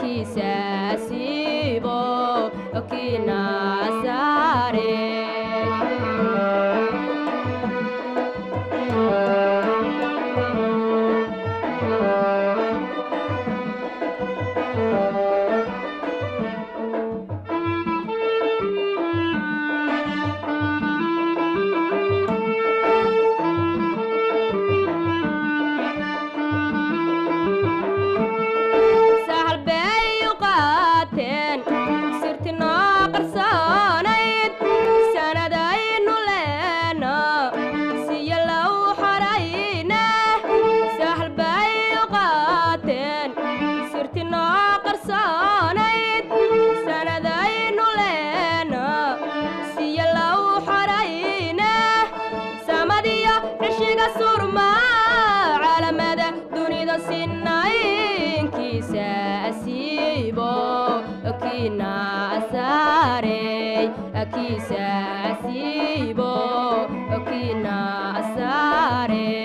ki sasibo okina ina saarey akiisa okina saare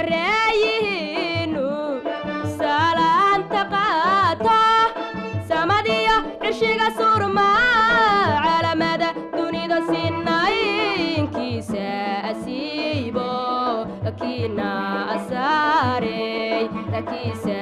bareeyihiinu salaanta qaata samadiyo cishiga surma calamada dunida sinaynkiisa asiibo kiina asaarey kiisa